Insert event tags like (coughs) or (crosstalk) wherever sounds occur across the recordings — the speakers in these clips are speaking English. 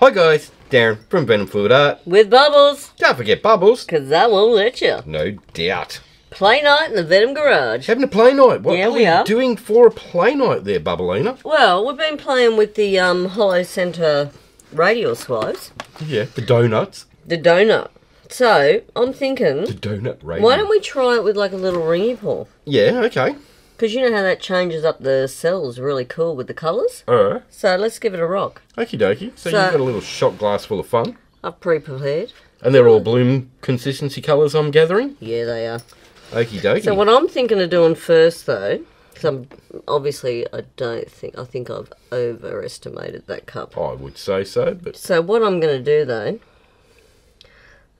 Hi guys, Darren from Venom Fluid Art. With Bubbles, Don't forget Bubbles. because I won't let you. No doubt. Play night in the Venom Garage. Having a play night. What Yeah, are we are. doing for a play night there, Bubblina? Well, we've been playing with the um, Hollow Centre radial swipes, Yeah, the donuts. the donut. So, I'm thinking, The donut radial. why don't we try it with like a little ringy pull? Yeah, okay. Because you know how that changes up the cells really cool with the colours? Alright. So, let's give it a rock. Okie dokie. So, So- you've got a little shot glass full of fun. I've pre prepared. And they're all bloom consistency colours I'm gathering. Yeah, they are. Okie dokie. So, what I'm thinking of doing first, though, because I'm obviously, I don't think, I think I've overestimated that cup. I would say so, but So what I'm going to do though,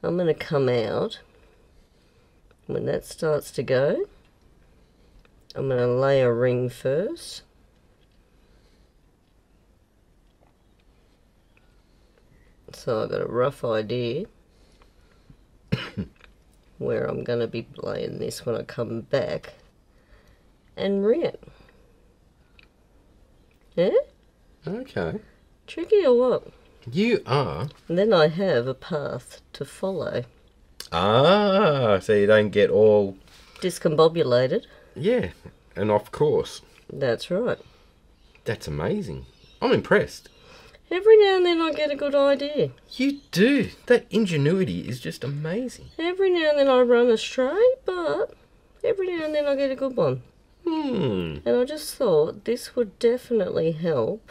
I'm going to come out when that starts to go. I'm going to lay a ring first. So I've got a rough idea (coughs) where I'm going to be laying this when I come back and ring it. Yeah? okay. Tricky or what? You are. And then I have a path to follow. Ah, so you don't get all. Discombobulated. Yeah, and off course. That's right. That's amazing. I'm impressed. Every now and then I get a good idea. You do. That ingenuity is just amazing. Every now and then I run astray, but every now and then I get a good one. Hmm. And I just thought this would definitely help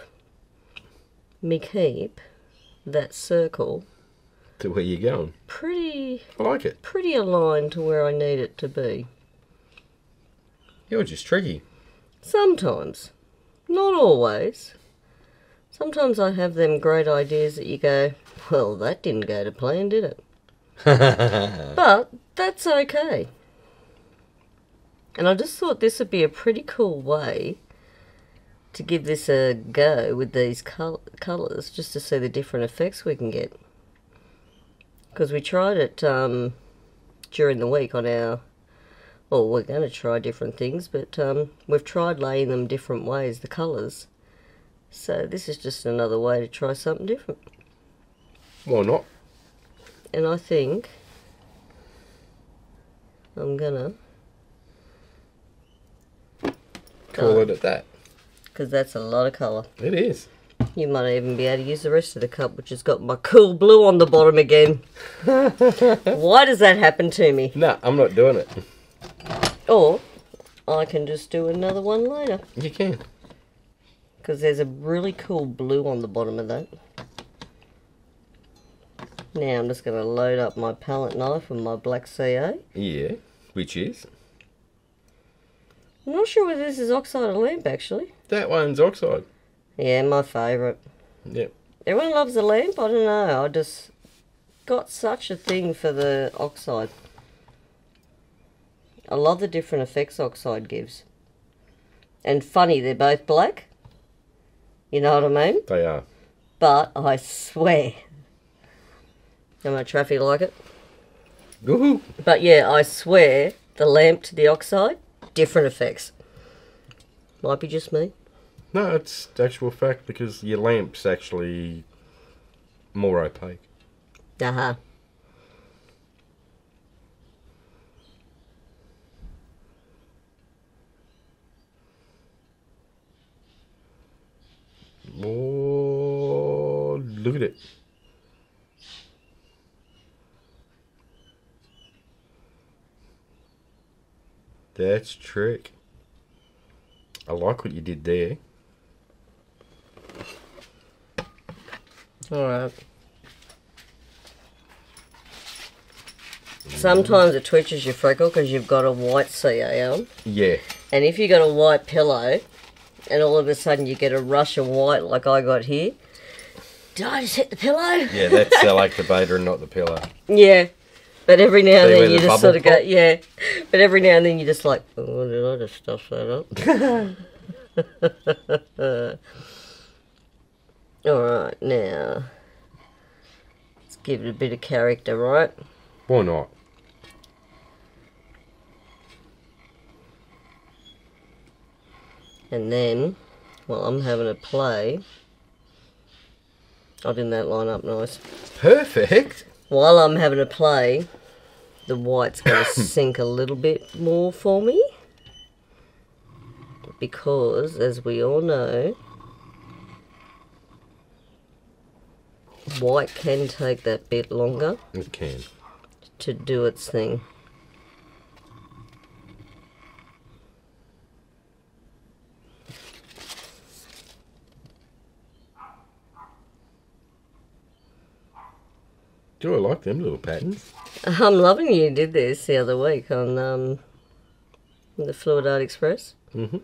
me keep that circle To where you're going? pretty I like it. pretty aligned to where I need it to be. You're just tricky. Sometimes. Not always. Sometimes I have them great ideas that you go, well, that didn't go to plan, did it? (laughs) But that's okay. And I just thought this would be a pretty cool way to give this a go with these col- colours, just to see the different effects we can get. Because we tried it um, during the week on our. Well, we're going to try different things, but um, we've tried laying them different ways, the colours. So this is just another way to try something different. Why not? And I think I'm gonna, Call it at that. because that's a lot of colour. It is. You might even be able to use the rest of the cup, which has got my cool blue on the bottom again. (laughs) Why does that happen to me? No, I'm not doing it. Or I can just do another one later, You can. because there's a really cool blue on the bottom of that. Now I'm just going to load up my palette knife and my black CA. Yeah. Which is? I'm not sure whether this is oxide or lamp, actually. That one's oxide. Yeah, my favourite. Yep. Everyone loves the lamp. I don't know. I just got such a thing for the oxide. I love the different effects oxide gives. And funny, they're both black. You know what I mean? They are. But I swear. How much traffic like it? Woohoo! But yeah, I swear the lamp to the oxide, different effects. Might be just me. No, it's actual fact because your lamp's actually more opaque. Uh huh. Oh, look at it. That's trick. I like what you did there. Alright. Sometimes it twitches your freckle because you've got a white CA on. Yeah. And if you've got a white pillow and all of a sudden you get a rush of white like I got here, did I just hit the pillow? Yeah, that's uh, like the beta and not the pillow. Yeah. But every now and See then you the just sort of bubble go, yeah. But every now and then you're just like, oh, did I just stuff that up? (laughs) Alright, now. Let's give it a bit of character, right? Why not? And then, while I'm having a play, Oh, didn't that line up nice? Perfect. While I'm having a play, the white's going (coughs) to sink a little bit more for me. Because, as we all know, white can take that bit longer It can. to do its thing. Do I like them little patterns? (laughs) I'm loving you did this the other week on um, the Fluid Art Express. Mhm.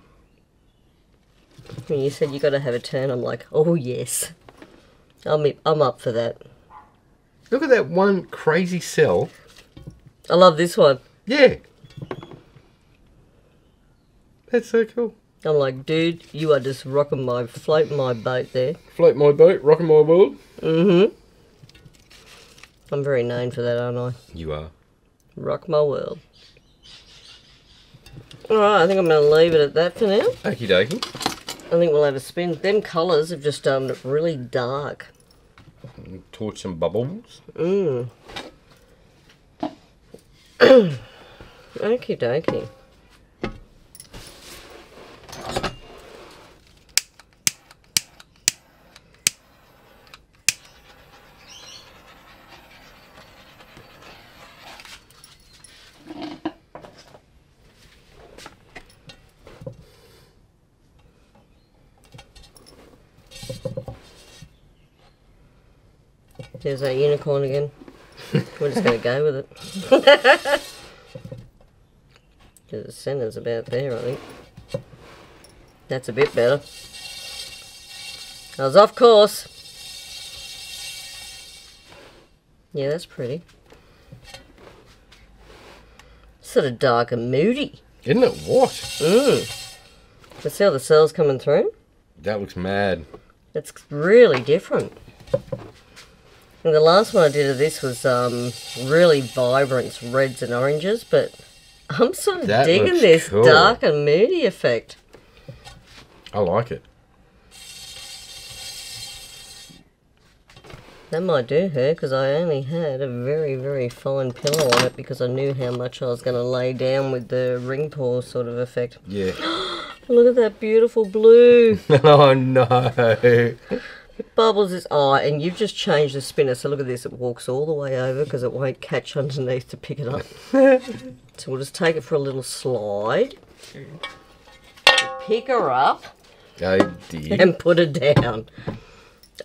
When you said you got to have a turn, I'm like, oh yes, I'm I'm up for that. Look at that one crazy cell. I love this one. Yeah. That's so cool. I'm like, dude, you are just rocking my floating my boat there. Float my boat, rocking my world. Mm-hmm. I'm very known for that, aren't I? You are. Rock my world. Alright, I think I'm going to leave it at that for now. Okie dokie. I think we'll have a spin. Them colours have just done really dark. Torch some bubbles. Mmm. (clears throat) Okie dokie. There's that unicorn again. (laughs) We're just going to go with it. (laughs) the center's about there, I think. That's a bit better. I was off course. Yeah, that's pretty. Sort of dark and moody. Isn't it? What? Mmm. But see how the cell's coming through? That looks mad. It's really different. And the last one I did of this was um, really vibrant reds and oranges, but I'm sort of That digging this cool. dark and moody effect. I like it. That might do her because I only had a very, very fine pillow on it because I knew how much I was going to lay down with the ring pour sort of effect. Yeah. (gasps) Look at that beautiful blue. (laughs) oh no. Bubbles is oh, and you've just changed the spinner. So look at this; it walks all the way over because it won't catch underneath to pick it up. (laughs) so we'll just take it for a little slide, pick her up, and put her down.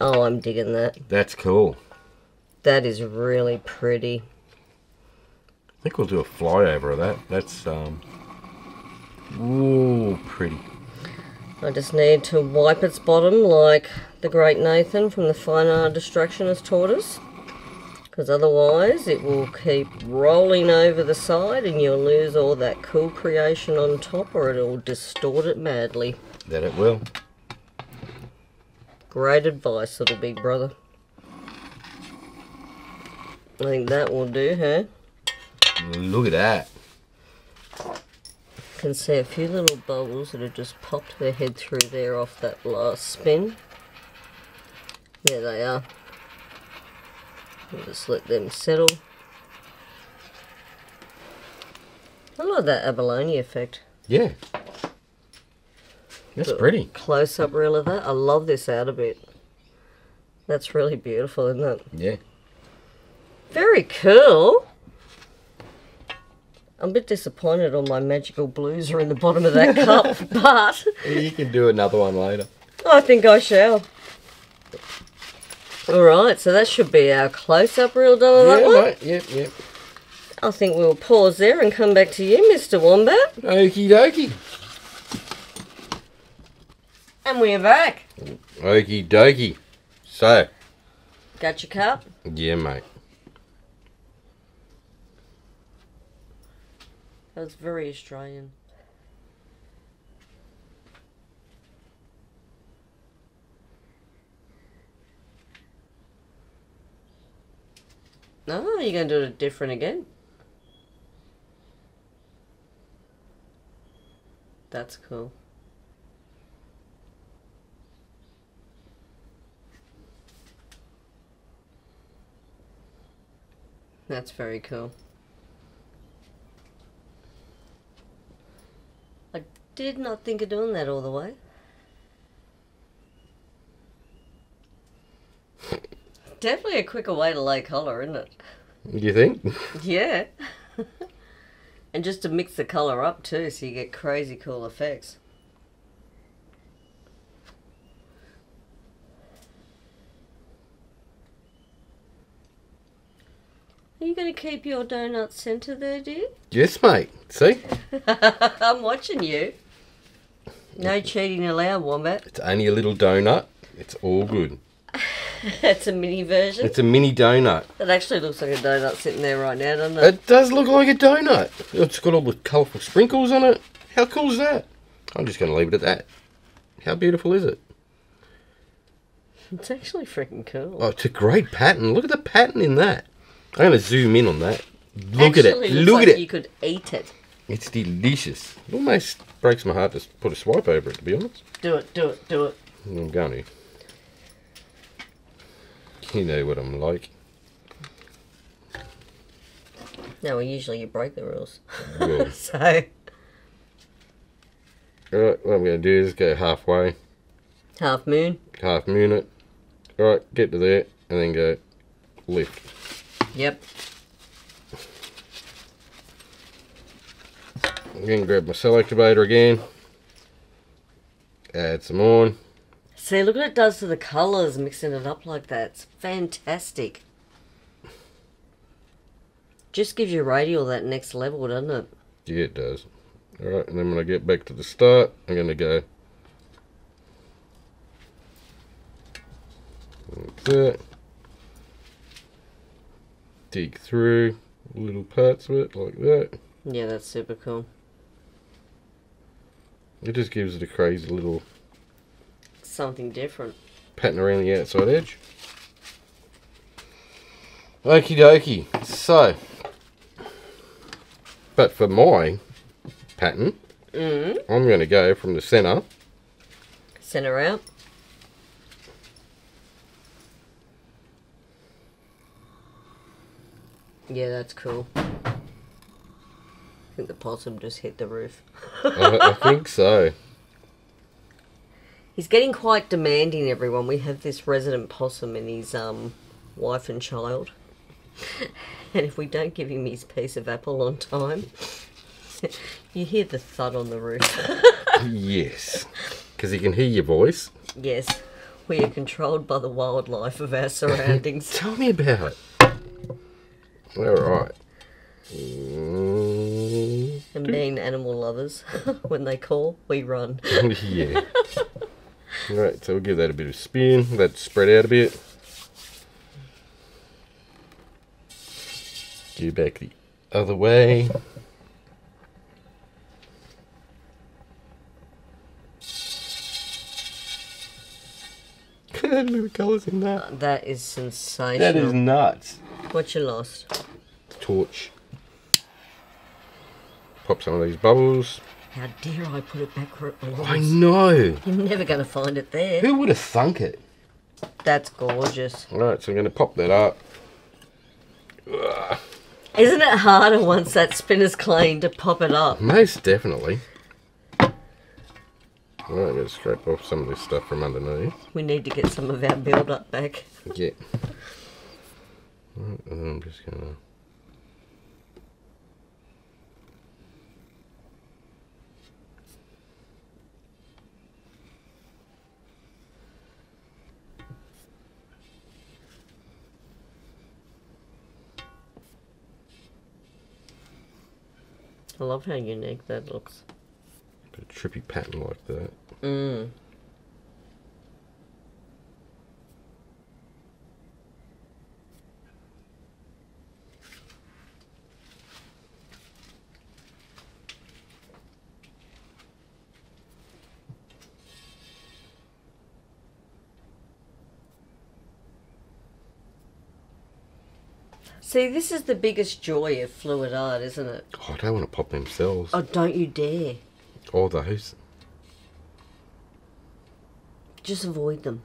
Oh, I'm digging that. That's cool. That is really pretty. I think we'll do a flyover of that. That's um. Ooh, pretty. I just need to wipe its bottom like the great Nathan from the Fine Art Distraction has taught us. Because otherwise it will keep rolling over the side and you'll lose all that cool creation on top or it'll distort it madly. That it will. Great advice, little big brother. I think that will do her. Look at that. Can see a few little bubbles that have just popped their head through there off that last spin. There they are. We'll just let them settle. I like that abalone effect. Yeah. That's pretty. Close up reel of that. I love this outer bit. That's really beautiful, isn't it? Yeah. Very cool. I'm a bit disappointed all my magical blues are in the bottom of that (laughs) cup, but You can do another one later. I think I shall. Alright, so that should be our close-up reel that Yeah, one. mate. Yep, yep. I think we'll pause there and come back to you, Mr. Wombat. Okie dokie. And we're back. Okie dokie. So, Got your cup? yeah, mate. That was very Australian. Oh, you're going to do it different again? That's cool. That's very cool. I did not think of doing that all the way. Definitely a quicker way to lay colour, isn't it? Do you think? Yeah. (laughs) and just to mix the colour up too, so you get crazy cool effects. Are you going to keep your donut centre there, dear? yes, mate. See? (laughs) I'm watching you. No cheating allowed, Wombat. It's only a little donut. It's all good. (laughs) That's a mini version. It's a mini donut. It actually looks like a donut sitting there right now, doesn't it? It does look like a donut. It's got all the colourful sprinkles on it. How cool is that? I'm just going to leave it at that. How beautiful is it? It's actually freaking cool. Oh, it's a great pattern. Look at the pattern in that. I'm going to zoom in on that. Look at Actually it. Look like at it. You could eat it. It's delicious. It almost breaks my heart to put a swipe over it, to be honest. Do it, do it, do it. I'm going to. You know what I'm like. No, well, usually you break the rules. Well, (laughs) so, Alright, what I'm going to do is go halfway, half moon. half moon it. Alright, get to there, and then go lift. Yep. Again, grab my cell activator again. Add some on. See, look what it does to the colours, mixing it up like that. It's fantastic. Just gives your radial that next level, doesn't it? Yeah, it does. Alright, and then when I get back to the start, I'm going to go like that. Dig through little parts of it like that. Yeah, that's super cool. It just gives it a crazy little Something different. pattern around the outside edge. Okie dokie. So, but for my pattern, Mm. I'm going to go from the centre Centre out. Yeah, that's cool. I think the possum just hit the roof. I, I think so. (laughs) He's getting quite demanding, everyone. We have this resident possum and his um, wife and child. (laughs) and if we don't give him his piece of apple on time, (laughs) you hear the thud on the roof. (laughs) Yes. Because he can hear your voice. yes, we are controlled by the wildlife of our surroundings. Tell me about it. All right. And being animal lovers, when they call, we run. yeah. Right, so we'll give that a bit of spin. Let it spread out a bit. Go back the other way. (laughs) Look at the colours in that. That is sensational. That is nuts. What you lost? Torch. Pop some of these bubbles. How dare I put it back where it belongs? I know. You're never going to find it there. Who would have thunk it? That's gorgeous. Alright, so I'm going to pop that up. Isn't it harder once that spinner's clean to pop it up? Most definitely. Alright, I'm going to scrape off some of this stuff from underneath. We need to get some of our build up back. Yeah. Right, I'm just going to... I love how unique that looks. A trippy pattern like that. Mm. See, this is the biggest joy of fluid art, isn't it? Oh, I don't want to pop themselves. Oh, don't you dare. All those. Just avoid them.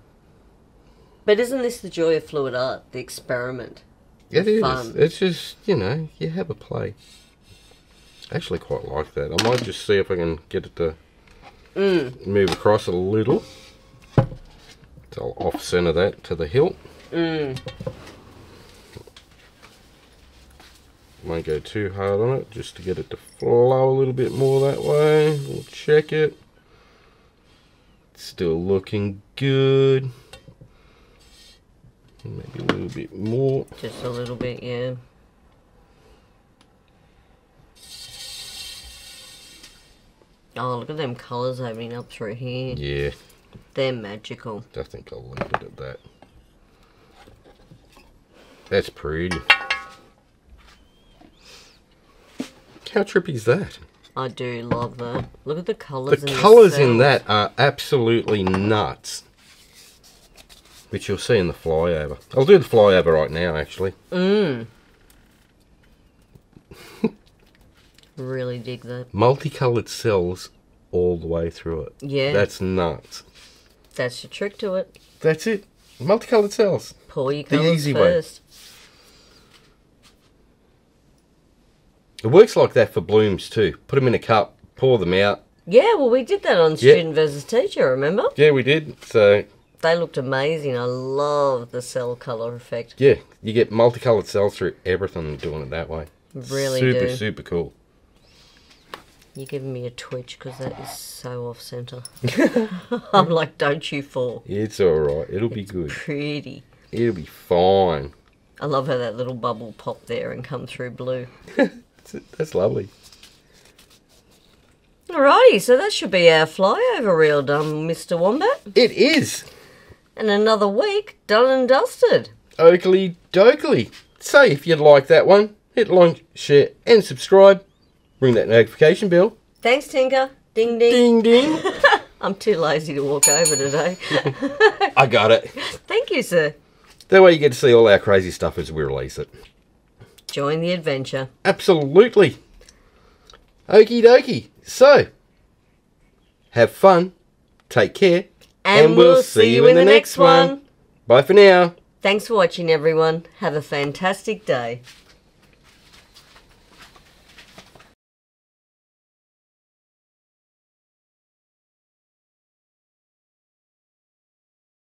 But isn't this the joy of fluid art? The experiment. It is. fun. It's just, you know, you have a play. I actually quite like that. I might just see if I can get it to Mm. move across a little. So I'll off center that to the hilt. Mm. Won't go too hard on it, just to get it to flow a little bit more that way. We'll check it. Still looking good. Maybe a little bit more. Just a little bit, yeah. Oh, look at them colours opening up through here. Yeah, They're magical. I think I'll leave it at that. That's pretty. How trippy is that? I do love that. Look at the The colours. in colours in that are absolutely nuts. Which you'll see in the flyover. I'll do the flyover right now, actually. Mm. (laughs) really dig that. Multicoloured cells all the way through it. Yeah, That's nuts. that's the trick to it. That's it. Multicoloured cells. Pour your The colours easy way. It works like that for blooms too. Put them in a cup, pour them out. Yeah, well, we did that on Yeah. Student versus Teacher, remember? Yeah, we did. So, They looked amazing. I love the cell colour effect. yeah, you get multicoloured cells through everything doing it that way. Really super, do. super cool. You're giving me a twitch because that is so off centre. (laughs) I'm like, don't you fall. It's alright. It'll be good. Pretty. It'll be fine. I love how that little bubble popped there and come through blue. (laughs) That's, lovely. Alrighty, so that should be our flyover reel done, Mr. Wombat. It is. And another week done and dusted. Oakley Dokley. So if you'd like that one, hit like, share, and subscribe. Ring that notification bell. Thanks, Tinker. Ding ding. Ding ding. (laughs) I'm too lazy to walk over today. (laughs) I got it. Thank you, sir. That way you get to see all our crazy stuff as we release it. Join the adventure. Absolutely. Okie dokie. So, have fun, take care, And, we'll, see you in the next one. Bye for now. Thanks for watching, everyone. Have a fantastic day.